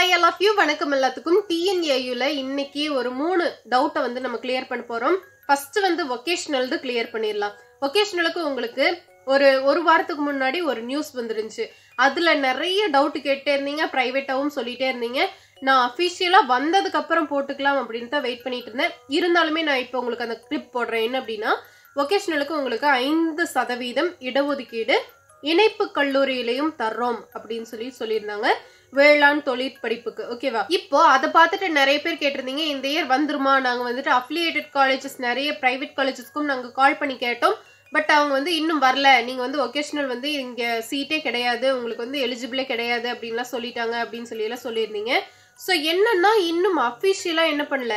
Hi L of you வணக்கம் எல்லாத்துக்கும். டிஎன்ஏயூவில் இன்னைக்கு ஒரு மூணு டவுட்டை வந்து நம்ம கிளியர் பண்ண போறோம். ஃபர்ஸ்ட் வந்து ஒகேஷனல்து கிளியர் பண்ணிடலாம். ஒகேஷனலுக்கு உங்களுக்கு ஒரு ஒரு வாரத்துக்கு முன்னாடி ஒரு நியூஸ் வந்துருந்துச்சு. அதில் நிறைய டவுட் கேட்டே இருந்தீங்க ப்ரைவேட்டாகவும் சொல்லிகிட்டே இருந்தீங்க. நான் அஃபிஷியலாக வந்ததுக்கப்புறம் போட்டுக்கலாம் அப்படின்னு தான் வெயிட் பண்ணிட்டு இருந்தேன். இருந்தாலுமே நான் இப்போ உங்களுக்கு அந்த கிளிப் போடுறேன். என்ன அப்படின்னா ஒகேஷனலுக்கு உங்களுக்கு ஐந்து சதவீதம் இடஒதுக்கீடு இணைப்பு கல்லூரியிலையும் தர்றோம் அப்படின்னு சொல்லி சொல்லியிருந்தாங்க. வேளாண் தொழிற்படிப்புக்கு ஓகேவா இப்போ அதை பார்த்துட்டு நிறைய பேர் கேட்டிருந்தீங்க இந்த இயர் வந்துருமா? நாங்கள் வந்துட்டு அஃபிலியேட்டட் காலேஜஸ் நிறைய பிரைவேட் காலேஜஸ்க்கும் நாங்கள் கால் பண்ணி கேட்டோம். பட் அவங்க வந்து இன்னும் வரல. நீங்கள் வந்து ஒகேஷனல் வந்து இங்கே சீட்டே கிடையாது. உங்களுக்கு வந்து எலிஜிபிளே கிடையாது அப்படின்லாம் சொல்லிட்டாங்க அப்படின்னு சொல்லி எல்லாம் சொல்லியிருந்தீங்க. ஸோ என்னன்னா இன்னும் அஃபிஷியலாக என்ன பண்ணல?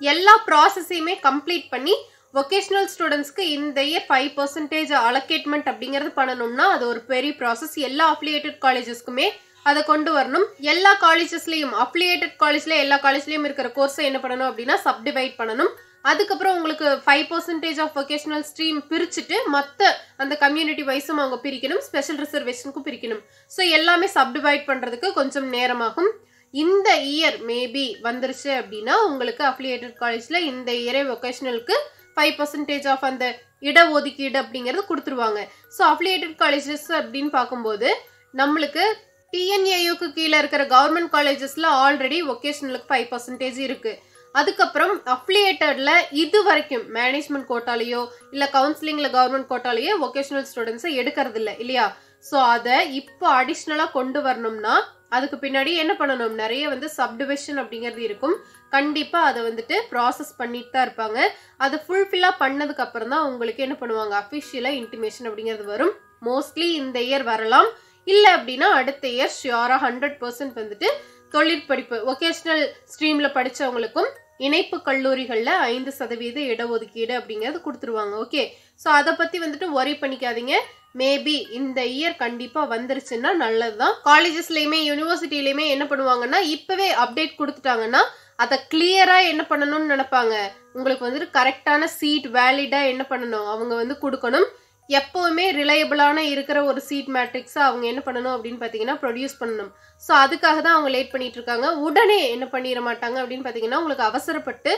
எல்லா ப்ராசஸையுமே கம்ப்ளீட் பண்ணி ஒகேஷனல் ஸ்டூடெண்ட்ஸ்க்கு இந்த இயர் ஃபைவ் பர்சன்டேஜ் அலோகேட்மெண்ட் அப்படிங்கிறது பண்ணணும்னா அது ஒரு பெரிய ப்ராசஸ் எல்லா அஃபிலியேட்டட் காலேஜஸ்க்குமே அதை கொண்டு வரணும். எல்லா காலேஜஸ்லேயும் அப்ளியேட்டட் காலேஜ்ல எல்லா காலேஜ்லேயும் இருக்கிற கோர்ஸை என்ன பண்ணணும் அப்படின்னா சப்டிவைட் பண்ணணும். அதுக்கப்புறம் உங்களுக்கு five percentage of vocational stream பிரிச்சுட்டு மற்ற அந்த கம்யூனிட்டி வைஸும் அவங்க பிரிக்கணும் ஸ்பெஷல் ரிசர்வேஷனுக்கும் பிரிக்கணும். ஸோ எல்லாமே சப்டிவைட் பண்ணுறதுக்கு கொஞ்சம் நேரமாகும். இந்த இயர் மேபி வந்துருச்சு அப்படின்னா உங்களுக்கு அஃபிலியேட்டட் காலேஜில் இந்த இயரே வொகேஷனலுக்கு ஃபைவ் பர்சன்டேஜ் ஆஃப் அந்த இடஒதுக்கீடு அப்படிங்கிறது கொடுத்துருவாங்க. ஸோ அஃபிலியேட்டட் காலேஜஸ் அப்படின்னு பார்க்கும்போது நம்மளுக்கு டிஎன்ஏயுக்கு கீழே இருக்கிற கவர்மெண்ட் காலேஜஸில் ஆல்ரெடி ஒகேஷனலுக்கு ஃபைவ் பர்சன்டேஜ் இருக்குது அதுக்கப்புறம் அஃபிலியேட்டட்ல இது வரைக்கும் மேனேஜ்மெண்ட் கோட்டாலேயோ இல்லை கவுன்சிலிங்கில் கவர்மெண்ட் கோட்டாலேயோ ஒகேஷனல் ஸ்டூடெண்ட்ஸை எடுக்கிறது இல்லை இல்லையா? ஸோ அதை இப்போ அடிஷ்னலாக கொண்டு வரணும்னா அதுக்கு பின்னாடி என்ன பண்ணணும்? நிறைய வந்து சப்டிவிஷன் அப்படிங்கிறது இருக்கும். கண்டிப்பாக அதை வந்துட்டு ப்ராசஸ் பண்ணிட்டு தான் இருப்பாங்க. அதை ஃபுல்ஃபில்லாக பண்ணதுக்கு அப்புறம் தான் உங்களுக்கு என்ன பண்ணுவாங்க? அஃபிஷியலாக இன்டிமேஷன் அப்படிங்கிறது வரும். மோஸ்ட்லி இந்த இயர் வரலாம். இல்லை அப்படின்னா அடுத்த இயர் ஷியோராக ஹண்ட்ரட் பர்சன்ட் வந்துட்டு தொழிற்படிப்பு ஒகேஷ்னல் ஸ்ட்ரீமில் படித்தவங்களுக்கும் இணைப்பு கல்லூரிகளில் ஐந்து சதவீத இடஒதுக்கீடு அப்படிங்கிறது கொடுத்துருவாங்க. ஓகே ஸோ அதை பற்றி வந்துட்டு ஒரி பண்ணிக்காதீங்க. மேபி இந்த இயர் கண்டிப்பாக வந்துருச்சுன்னா நல்லதுதான். காலேஜஸ்லேயுமே யூனிவர்சிட்டிலையுமே என்ன பண்ணுவாங்கன்னா இப்போவே அப்டேட் கொடுத்துட்டாங்கன்னா அதை கிளியராக என்ன பண்ணணும்னு நினப்பாங்க. உங்களுக்கு வந்துட்டு கரெக்டான சீட் வேலிடாக என்ன பண்ணணும்? அவங்க வந்து கொடுக்கணும். எப்போவுமே ரிலையபிளான இருக்கிற ஒரு சீட் மேட்ரிக்ஸை அவங்க என்ன பண்ணணும் அப்படின்னு பார்த்தீங்கன்னா ப்ரொடியூஸ் பண்ணணும். ஸோ அதுக்காக தான் அவங்க லேட் பண்ணிட்டு இருக்காங்க. உடனே என்ன பண்ணிட மாட்டாங்க அப்படின்னு பார்த்தீங்கன்னா உங்களுக்கு அவசரப்பட்டு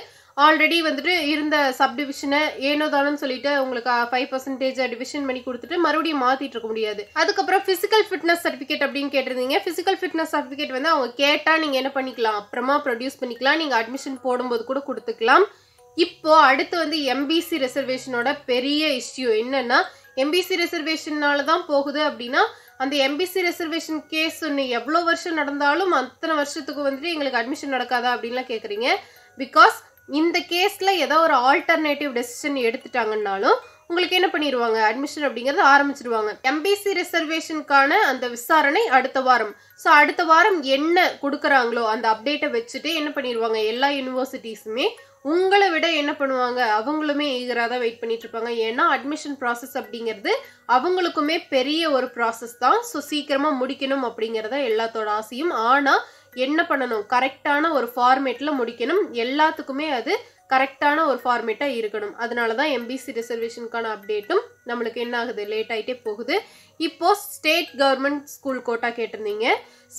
ஆல்ரெடி வந்துட்டு இருந்த சப்டிவிஷனை ஏனோ சொல்லிட்டு உங்களுக்கு ஃபைவ் பர்சன்டேஜ் டிவிஷன் பண்ணி கொடுத்துட்டு மறுபடியும் மாத்திட்டு இருக்க முடியாது. அதுக்கப்புறம் பிசிக்கல் ஃபிட்னஸ் சர்டிஃபிகேட் அப்படின்னு கேட்டிருந்தீங்க. பிசிக்கல் ஃபிட்னஸ் சர்டிஃபிகேட் வந்து அவங்க கேட்டால் நீங்கள் என்ன பண்ணிக்கலாம்? அப்புறமா ப்ரொடியூஸ் பண்ணிக்கலாம். நீங்கள் அட்மிஷன் போடும்போது கூட கொடுத்துக்கலாம். இப்போ அடுத்து வந்து எம்பிசி ரிசர்வேஷனோட பெரிய இஷ்யூ என்னன்னா எம்பிசி ரிசர்வேஷனால தான் போகுது அப்படின்னா அந்த எம்பிசி ரிசர்வேஷன் கேஸ் ஒன்று எவ்வளோ வருஷம் நடந்தாலும் அத்தனை வருஷத்துக்கு வந்துட்டு எங்களுக்கு அட்மிஷன் நடக்காதா அப்படின்லாம் கேட்குறீங்க பிகாஸ் இந்த கேஸில் ஏதோ ஒரு ஆல்டர்னேட்டிவ் டெசிஷன் எடுத்துட்டாங்கன்னாலும் உங்களுக்கு என்ன பண்ணிடுவாங்க அட்மிஷன் அப்படிங்கிறது ஆரம்பிச்சிருவாங்க. எம்பிசி ரிசர்வேஷனுக்கான அந்த விசாரணை அடுத்த வாரம். ஸோ அடுத்த வாரம் என்ன கொடுக்குறாங்களோ அந்த அப்டேட்டை வச்சுட்டு என்ன பண்ணிடுவாங்க எல்லா யூனிவர்சிட்டிஸுமே உங்களை விட என்ன பண்ணுவாங்க? அவங்களுமே ஈகராக தான் வெயிட் பண்ணிட்டு இருப்பாங்க. ஏன்னா அட்மிஷன் ப்ராசஸ் அப்படிங்கிறது அவங்களுக்குமே பெரிய ஒரு ப்ராசஸ் தான். ஸோ சீக்கிரமாக முடிக்கணும் அப்படிங்கிறத எல்லாத்தோட ஆசையும். ஆனால் என்ன பண்ணணும்? கரெக்டான ஒரு ஃபார்மேட்டில் முடிக்கணும். எல்லாத்துக்குமே அது கரெக்டான ஒரு ஃபார்மேட்டாக இருக்கணும். அதனால தான் எம்பிசி ரிசர்வேஷனுக்கான அப்டேட்டும் நம்மளுக்கு என்ன ஆகுது? லேட் ஆகிட்டே போகுது. இப்போ ஸ்டேட் கவர்மெண்ட் ஸ்கூல் கோட்டா கேட்டிருந்தீங்க.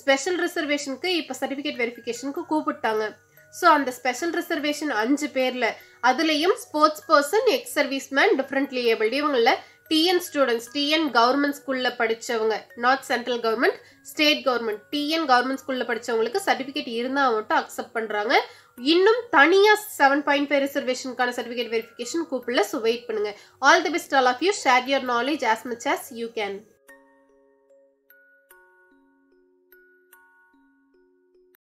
ஸ்பெஷல் ரிசர்வேஷனுக்கு இப்போ சர்டிஃபிகேட் வெரிஃபிகேஷனுக்கு கூப்பிட்டாங்க. ஸோ அந்த ஸ்பெஷல் ரிசர்வேஷன் அஞ்சு பேரில் அதுலேயும் sports person ex serviceman differently able இவங்கள டிஎன் ஸ்டூடெண்ட்ஸ் டிஎன் கவர்மெண்ட் ஸ்கூல்ல படிச்சவங்க north central government state government TN government ஸ்கூல்ல படிச்சவங்களுக்கு சர்டிஃபிகேட் இருந்தா மட்டும் அக்செப்ட் பண்றாங்க. இன்னும் தனியா செவன் பாயிண்ட் ஃபைவ் ரிசர்வேஷனுக்கான சர்டிஃபிகேட் வெரிஃபிகேஷன் கூப்பிடல ஸோ வெயிட் பண்ணுங்க. All the best all of you share your knowledge as much as you can